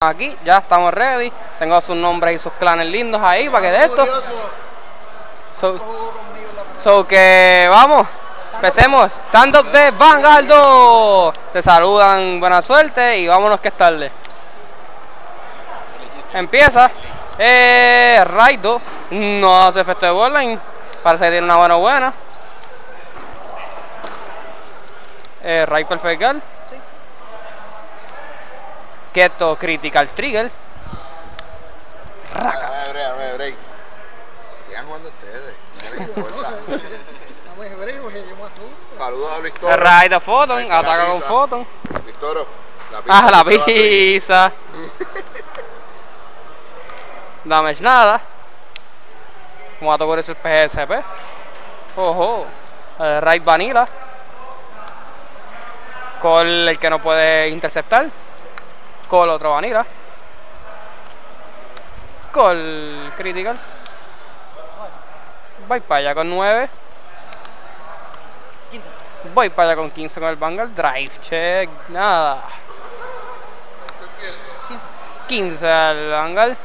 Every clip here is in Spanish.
Aquí, ya estamos ready. Tengo sus nombres y sus clanes lindos ahí para que de esto. So, so que vamos, empecemos. Stand up de Vanguardo. Se saludan, buena suerte y vámonos que es tarde. Empieza. Eh, Raido. No hace efecto de Borderline. Parece que tiene una buena buena. Eh, Raid Perfect. Keto Critical Trigger. Raca. Dame break, dame break. Sigan jugando ustedes. No les importa. Saludos a Luis Toro. Raid of Photon. Ataca con pizza. Photon. Luis Toro. La Ah, la a pizza. Damage nada. Como a tocar el PSP. Ojo. Raid Vanilla. Call el que no puede interceptar. Call otro Vanilla. Call Critical. Voy para allá con 9. Voy para allá con 15 con el Vanguard. Drive check. Nada. 15 al Vanguard.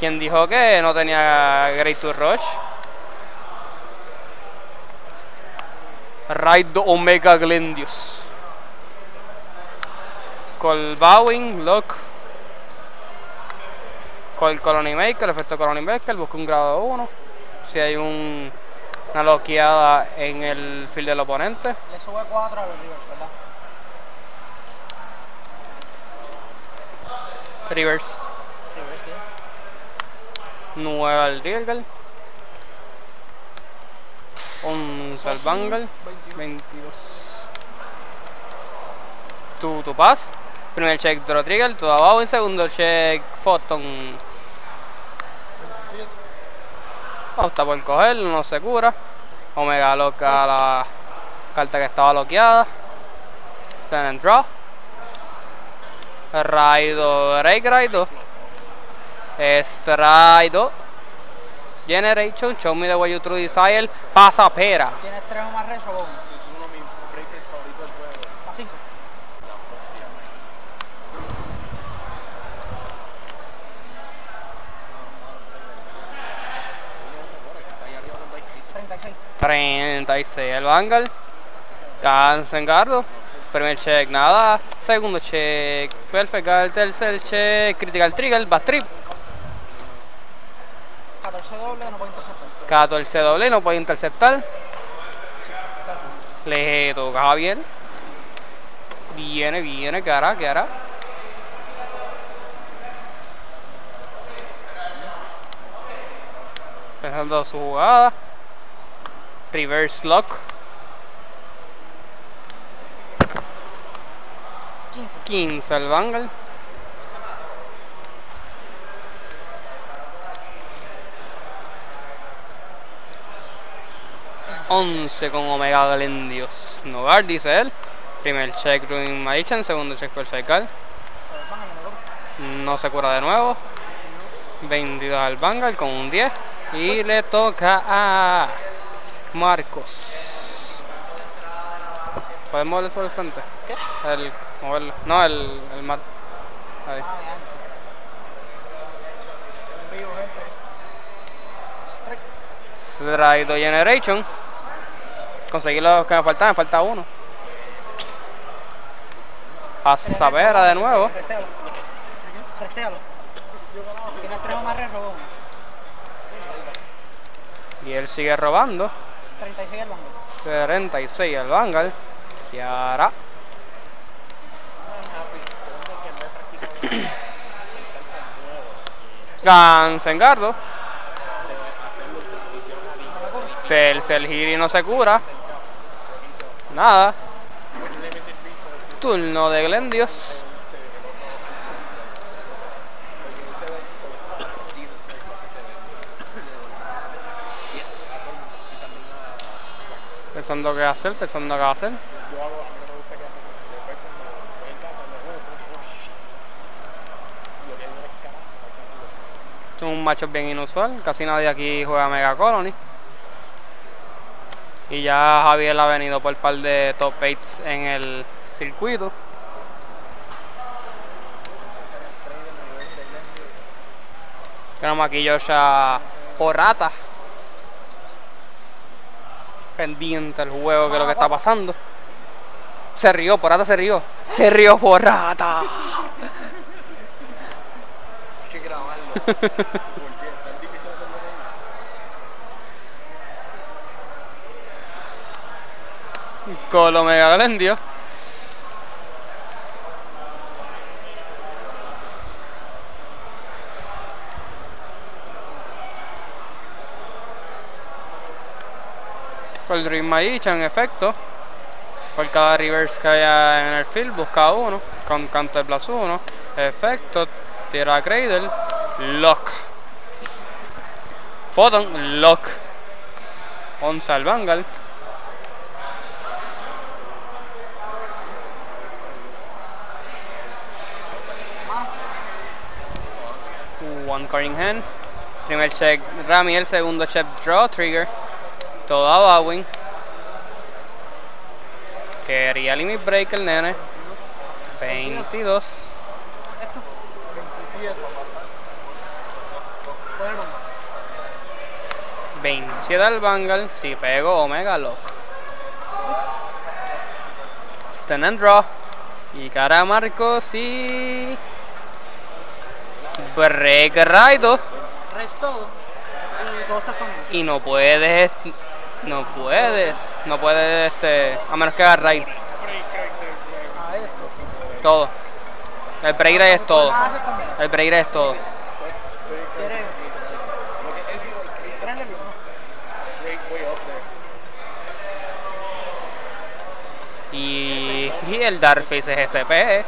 Quien dijo que no tenía Great to Rush. Raid Omega Glendius. Col Bowing, Lock. Col Colony Maker, efecto Colony Maker, busca un grado 1. Si hay un, una loqueada en el field del oponente. Le sube 4 a los Rivers, ¿verdad? Rivers, ¿qué? 9 al Dirgal. 11 al Vanguard. 22. Tu, tu pass. Primer check Draw Trigger, todo abajo. Y segundo check Photon. 27. Está por cogerlo, no se cura. Omega loca la carta que estaba bloqueada. Send and draw. Raido, Rake Raido. Estraido. Generation, show me the way you true desire. Pasa pera. ¿Tienes 3 o más res o bonus? Es uno de mis breakers favoritos del juego. A 5. Está ahí arriba con 26. 36. 36 el Vanguard. Cansengardo. Primer check, nada. Segundo check, perfect. guard. Tercer check, critical trigger, back trip. 14 doble, no puedo interceptar. 14 doble, no puede interceptar. Le toca Javier. Viene, viene, ¿qué hará? ¿Qué hará? Pensando su jugada. Reverse lock. 15. 15 al Vanguard. Once con Omega Glendios. No guard, dice él. Primer check Ruin Magician, segundo check toca. No se cura de nuevo. 22 al Vanguard con un 10. Y le toca a Marcos. ¿Puedes moverle sobre el frente? ¿Qué? El moverlo. No, el, el mat. Ahí. Ah, ya. En vivo, gente. Strike. Raido Generation. Conseguí los que me faltaban, me falta uno. Pasapera de nuevo. Restéalo. Restéalo. Tienes 3 o más bonus. Y él sigue robando. 36 el banco. 36 al Vanguard. Y ahora. Gansengardo. Tercer giri no se cura. Nada. Turno de Glendios. Pensando qué hacer, pensando qué hacer. Yo hago, a mí me gusta que después cuando estoy en casa me shit. Lo que digo es un macho bien inusual. Casi nadie aquí juega Mega Colony. Y ya Javier ha venido por par de top 8 en el circuito. Tenemos aquí Joshua Porrata. Pendiente el juego que lo que está pasando. Se rió, Porrata se rió. Se rió Porrata. Hay que grabarlo. ¿Por qué? ¿Tan difícil hacerlo reír? Colo Mega El Dream Magicha en efecto. Por cada reverse que haya en el field, busca uno. Con counter plus uno. Efecto. Tira Cradle. Lock. Photon. Lock. 11 al Vanguard. One card in hand. Primer check Rami, el segundo check draw trigger. Todo a Bowing. Quería limit break el nene. 22. Esto. 27. Pon el bombo. 27 al Vanguard. Si pego Omega Lock. Stand and draw. Y cara a Marcos y. Break Raido. Conmigo. Y no puedes. No puedes. No puedes este. A menos que hagas raid. Todo. El break es todo. El break es todo. Y, y el Darkface es SP.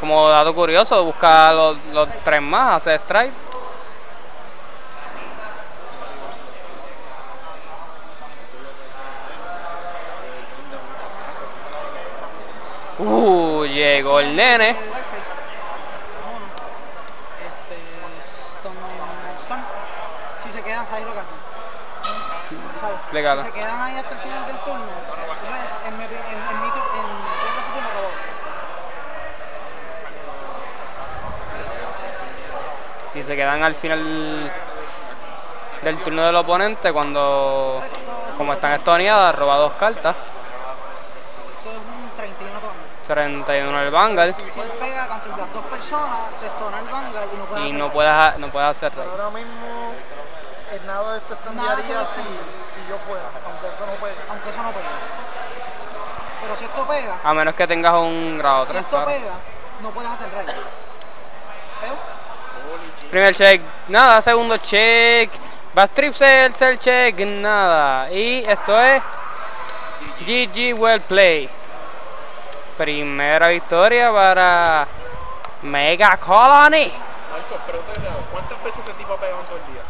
Como dato curioso, busca los, los tres más, hace strike. Llegó el nene. Si se quedan, ¿sabes lo que hacen? Si se quedan ahí hasta el final del turno, en mi, en, en mi turno robó. Y se quedan al final del turno del oponente cuando, como están estoneadas, roba dos cartas. Esto es un 31 turno. 31 el Vanguard. Si él pega contra las dos personas, destona el Vanguard y no puede Y hacer no nada. puedes, no puedes hacer Pero ahora mismo, nada de esto estandaría si, si yo fuera, aunque eso no puede. Aunque eso no pega. Pero si esto pega, A menos que tengas un grado si 3. esto pega, no puedes hacer. ¿Veo? Primer check, nada. Segundo check. Bastrip el cell check, nada. Y esto es GG Well Play. Primera victoria para Mega Colony. Marcos, pregúntale algo. ¿Cuántas veces ese tipo ha pegado en todo el día?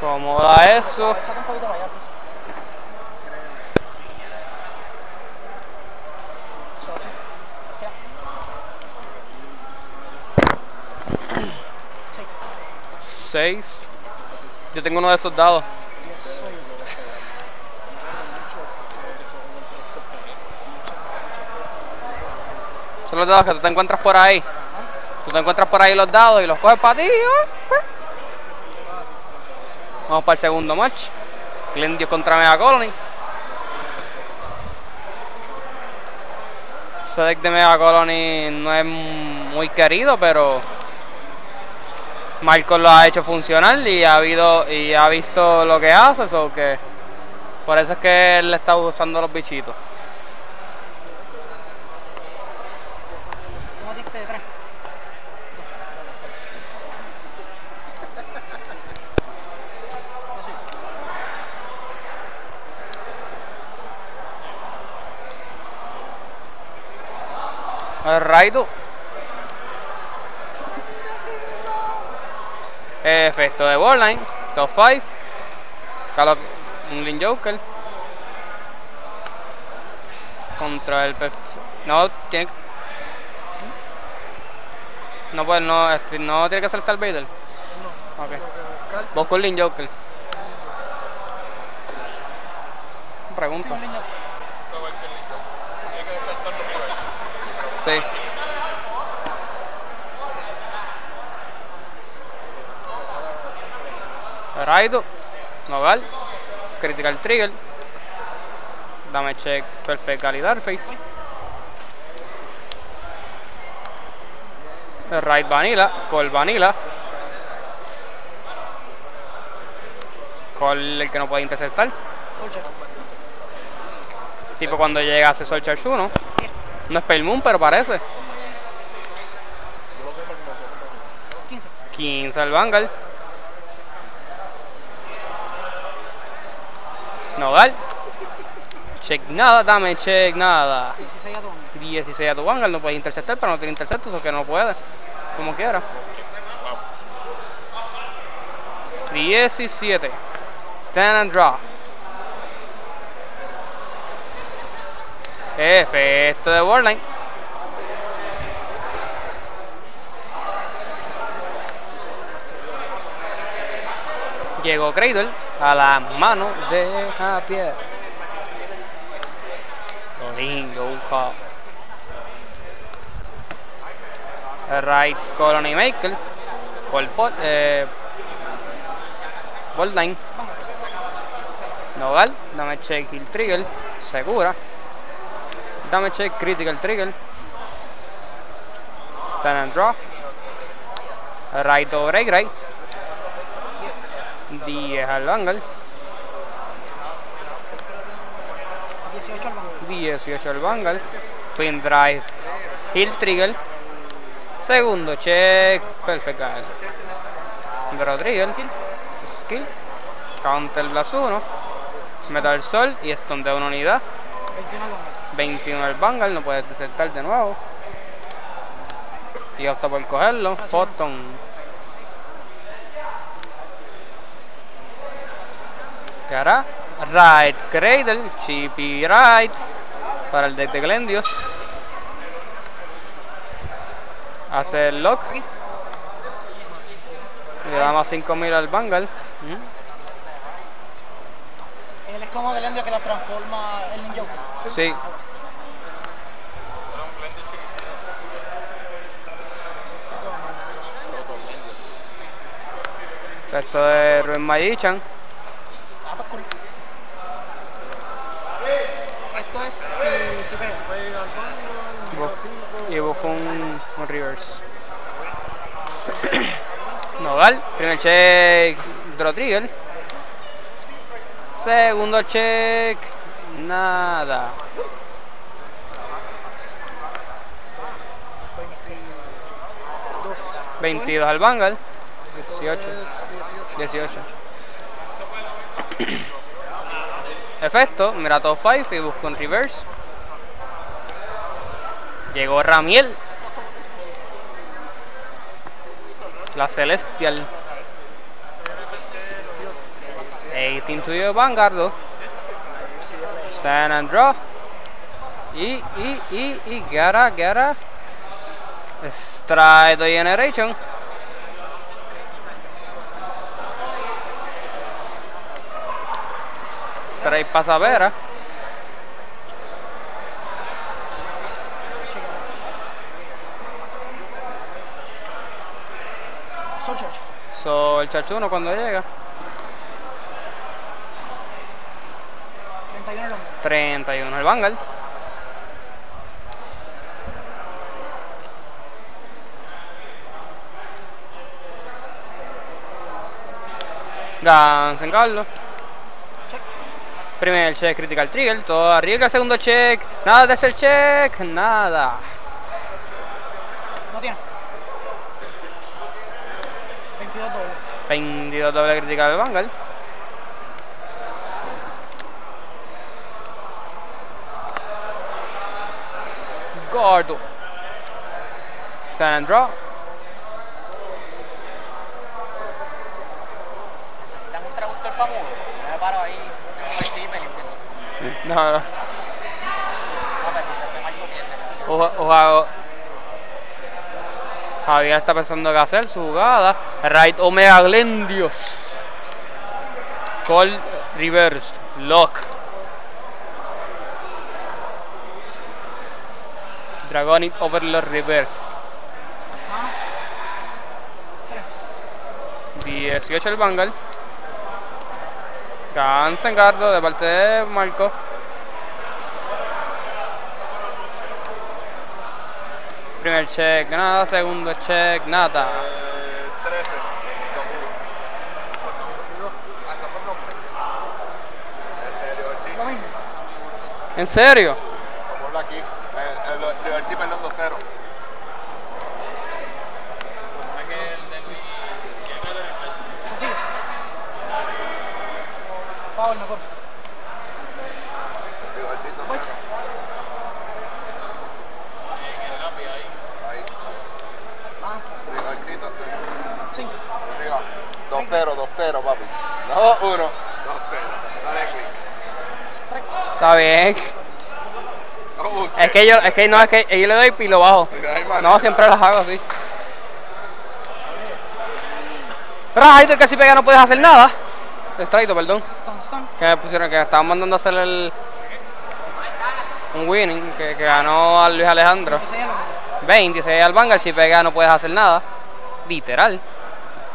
¿Cómo da eso? 6. Yo tengo uno de esos dados. Los dados que tú te encuentras por ahí. Tú te encuentras por ahí los dados y los coges para ti. ¿eh? Vamos para el segundo match. Glendio contra Mega Colony. Ese deck de Mega Colony no es muy querido, pero Marcos lo ha hecho funcionar y ha habido y ha visto lo que hace, so que por eso es que él está usando los bichitos. ¿Cómo diste de tres? Yo sí. El Raido. Efecto de Borderline. Top 5. Calo un Link Joker. Contra el No, tiene. No puede, no, este, no tiene que ser Star Vader. No. Ok. Vos con Link Joker. Pregunta. este. Raido. Nogal. Critical trigger. Dame check. Perfect calidad face. Raid vanilla. Call vanilla. Call el que no puede interceptar. Tipo cuando llega hace Sol Charge 1. No es Pale Moon, pero parece. Yo lo sé porque nosotros 15. 15 al Vanguard. Nogal. Check nada, dame check nada. 16 a tu hombre. 16 a tu Vanguard, no puedes interceptar, pero no tiene interceptos, o que no puede. Como quiera. Wow. 17. Stand and draw. Efecto de Borderline. Llegó Cradle a la mano de Javier. Lindo call. Right Colony Maker. Por bot, eh. Nogal, dame check kill trigger, segura. Dame check critical trigger. Stand and draw. Right over break right. 10 al angle. 18 al banco. 18 al bangle. Twin drive. Hill trigger. Segundo check. Perfect guy. Draw trigger. Skill. Counter blast 1. Metal Sol y stun de una unidad. 21 al banco. 21 al Vanguard, no puedes desertar de nuevo. Y opta por cogerlo. Photon. ¿Qué hará? Right Cradle, Chippy Right. Para el deck de Glendios. Hace el lock. Le da más 5000 al Vanguard. Es como del endio que la transforma en un Joker. Sí. Esto de Ruin Magician. Ah, pues. Esto es si, si pega. Al cinco. Y busco un, un reverse. Nogal, primer check, draw trigger. Segundo check, nada. 22. 22 al Vanguard. 18. Es 18. 18. Efecto, mira top 5 y busco un reverse. Llegó Ramiel. La Celestial. 18 to you, Vanguard. Stand and draw. Y, y, y, y, gara, gara. Stride the Generation. Straight Pasavera. So, el chachuno cuando llega. 31 al banco. 31 el Vanguard. Gans en Carlos. Check. Primer check critical trigger, todo arriesga, segundo check, nada de hacer check, nada. No tiene. 22 doble. 22 doble critical del Vanguard. And draw. Necesitan un traductor para mudo. Me paro ahí, me y empiezo. No, no. A ver, que Marco pierde. Oja- oja- Javier está pensando qué hacer, su jugada. Right Omega Glendios. Call reverse. Lock. Dragonic Overlord Reverse. Mano. 3. 18 el Vanguard. Cansen, Gardo, de parte de Marco. Primer check, nada. Segundo check, nada. 13. 2-1. Hasta por nombre. En serio, Ortiz. Lo mismo. ¿En serio? Ponlo aquí. Eh, el Liberty perdón 2-0. Eso sigue. Foul mejor. Liberty 2-0. Voy. Ahí. Ah, Liberty 2-0. cinco. Arriba. 2-0, 2-0, papi. No, 1. 2-0. Dale click. Está bien. No. Es que yo, es que no, es que yo le doy y lo bajo. No, siempre las hago así. Rajito, que si pega no puedes hacer nada. Extraito, perdón. Que me pusieron que estaban mandando a hacer el. Un winning que, que ganó a Luis Alejandro. 26 a lo mismo. 26 al Vanguard, si pega no puedes hacer nada. Literal.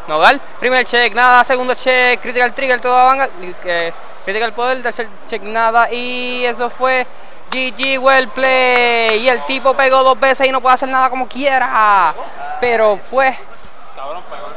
Nogal, primer check, nada, segundo check, critical trigger, todo a y que- Critical poder, tercer check, nada. Y eso fue GG well play. Y el tipo pegó dos veces y no puede hacer nada como quiera. Pero fue Cabrón, pegó